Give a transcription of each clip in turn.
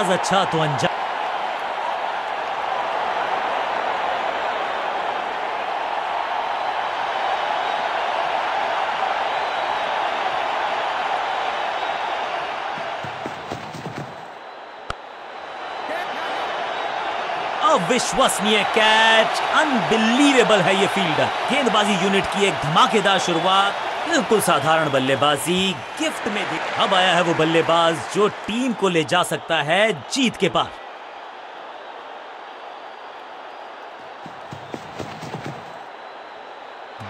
आगाज़ अच्छा तो अंजाम अविश्वसनीय कैच अनबिलीवेबल है ये फील्डर गेंदबाजी यूनिट की एक धमाकेदार शुरुआत. बिल्कुल साधारण बल्लेबाजी। गिफ्ट में भी अब आया है वो बल्लेबाज जो टीम को ले जा सकता है जीत के पार।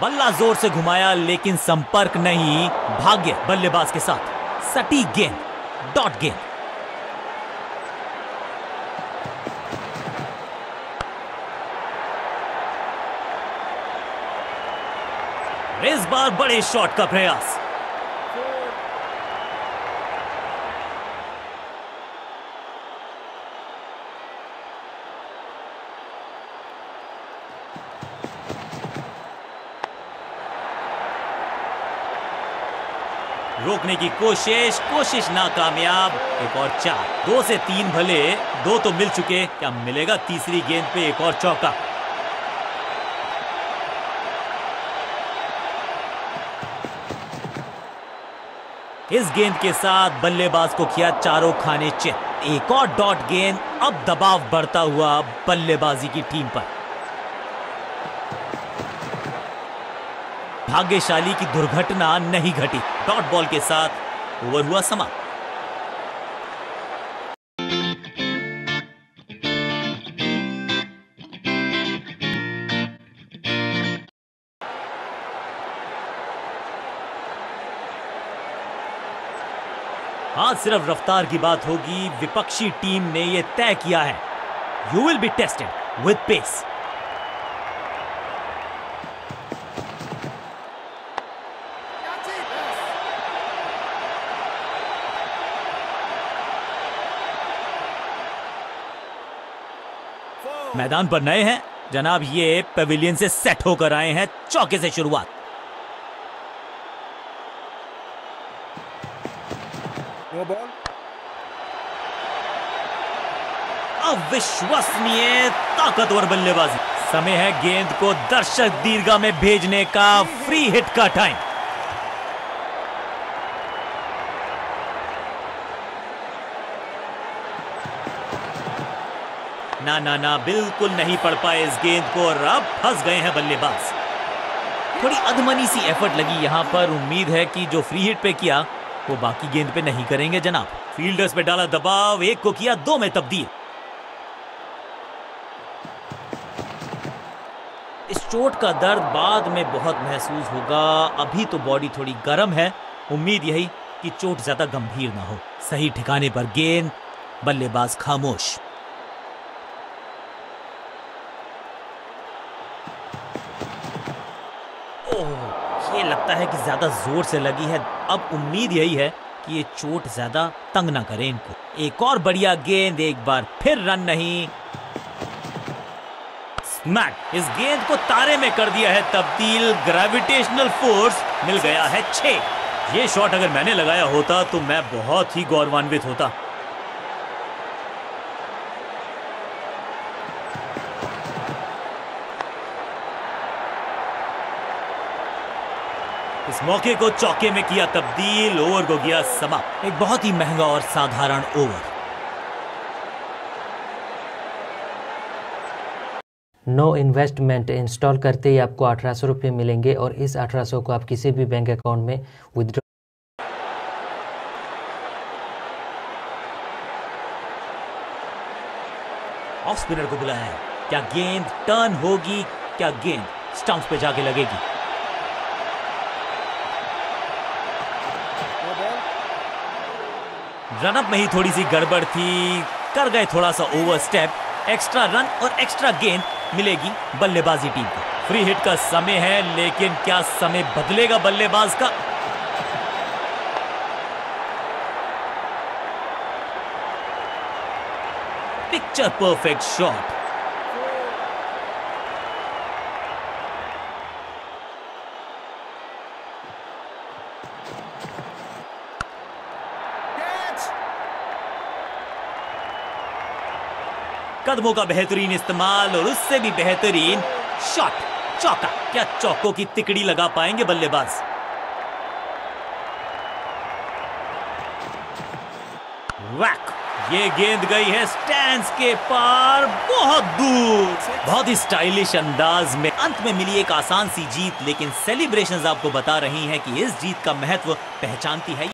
बल्ला ज़ोर से घुमाया, लेकिन संपर्क नहीं, भाग्य बल्लेबाज के साथ। सटीक गेंद, डॉट गेंद। इस बार बड़े शॉट का प्रयास। रोकने की कोशिश कोशिश नाकामयाब। एक और चार। दो से तीन भले, दो तो मिल चुके। क्या मिलेगा तीसरी गेंद पे एक और चौका? इस गेंद के साथ बल्लेबाज को किया चारों खाने चित। एक और डॉट गेंद, अब दबाव बढ़ता हुआ बल्लेबाजी की टीम पर। भाग्यशाली की दुर्घटना नहीं घटी। डॉट बॉल के साथ ओवर हुआ समाप्त। आज सिर्फ़ रफ्तार की बात होगी, विपक्षी टीम ने यह तय किया है। You will be tested with pace मैदान पर नए हैं। जनाब, ये पेविलियन से सेट होकर आए हैं, चौके से शुरुआत। नो बॉल अविश्वसनीय ताकतवर बल्लेबाजी। समय है गेंद को दर्शक दीर्घा में भेजने का फ्री हिट का टाइम ना ना ना, बिल्कुल नहीं पड़ पाए इस गेंद को और अब फंस गए हैं बल्लेबाज। थोड़ी अधमनी सी एफर्ट लगी यहाँ पर। उम्मीद है कि जो फ्री हिट पे किया वो बाकी गेंद पे नहीं करेंगे जनाब। फील्डर्स पे डाला दबाव, एक को किया दो में तब्दील। इस चोट का दर्द बाद में बहुत महसूस होगा। अभी तो बॉडी थोड़ी गर्म है। उम्मीद यही कि चोट ज़्यादा गंभीर ना हो। सही ठिकाने पर गेंद, बल्लेबाज खामोश। ओह! ये लगता है कि ज़्यादा ज़ोर से लगी है। अब उम्मीद यही है कि ये चोट ज़्यादा तंग ना करे इनको। एक और बढ़िया गेंद, एक बार फिर रन नहीं। स्मैक इस गेंद को तारे में कर दिया है तब्दील। ग्रेविटेशनल फोर्स मिल गया है छह। ये शॉट अगर मैंने लगाया होता तो मैं बहुत ही गौरवान्वित होता। इस मौके को चौके में किया तब्दील ओवर को किया समाप्त। एक बहुत ही महँगा और साधारण ओवर। नो इन्वेस्टमेंट इंस्टॉल करते ही आपको अठारह सौ रुपये मिलेंगे और इस अठारह सौ को आप किसी भी बैंक अकाउंट में विदड्रॉ ऑफ़ स्पिनर को बुलाया है क्या गेंद टर्न होगी? क्या गेंद स्टंप्स पे जाके लगेगी? रनअप में ही थोड़ी सी गड़बड़ थी। कर गए थोड़ा सा ओवर स्टेप एक्स्ट्रा रन और एक्स्ट्रा गेंद मिलेगी बल्लेबाजी टीम को। फ्री हिट का समय है, लेकिन क्या समय बदलेगा बल्लेबाज का? पिक्चर परफेक्ट शॉट कदमों का बेहतरीन इस्तेमाल और उससे भी बेहतरीन शॉट चौका। क्या चौकों की तिकड़ी लगा पाएँगे बल्लेबाज? वैक ये गेंद गई है स्टैंड के पार। बहुत दूर। बहुत ही स्टाइलिश अंदाज में। अंत में मिली एक आसान सी जीत, लेकिन सेलिब्रेशंस आपको बता रही हैं कि इस जीत का महत्व पहचानती है